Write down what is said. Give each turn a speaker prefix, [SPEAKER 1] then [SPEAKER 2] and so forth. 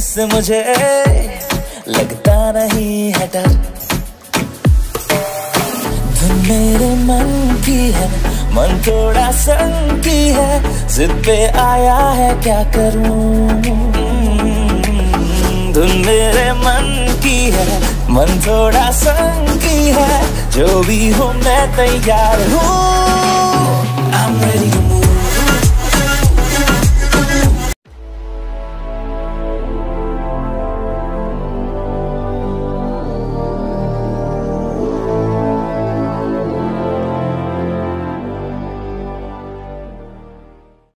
[SPEAKER 1] से मुझे लगता नहीं है डर। धुन मेरे मन की है, मन थोड़ा संग की है, जिद पे आया है क्या करूँ? धुन मेरे मन की है, मन थोड़ा संग की है, जो भी हो मैं तैयार हूँ।